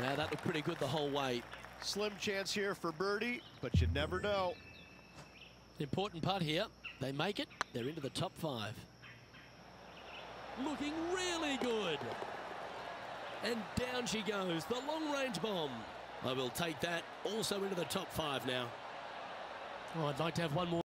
Yeah, that looked pretty good the whole way. Slim chance here for birdie, but you never know. Important putt here. They make it. They're into the top five. Looking really good. And down she goes. The long range bomb. I will take that also into the top five now. Oh, I'd like to have one more.